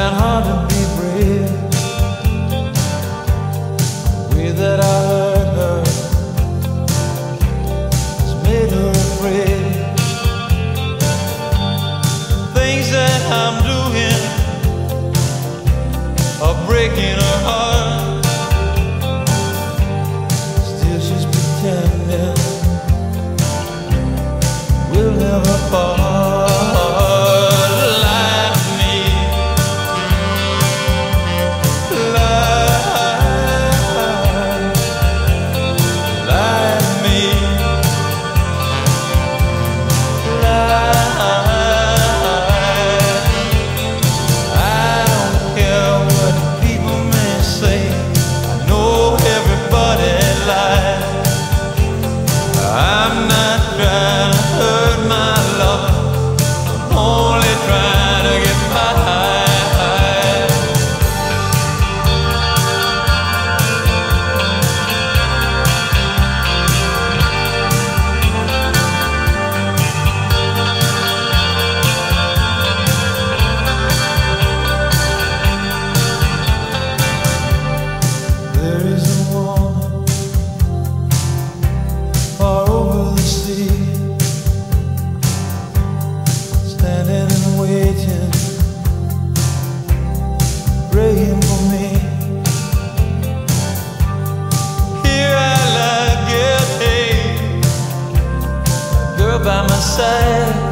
It's hard to be brave. The way that I hurt her has made her afraid. The things that I'm doing are breaking. by my side.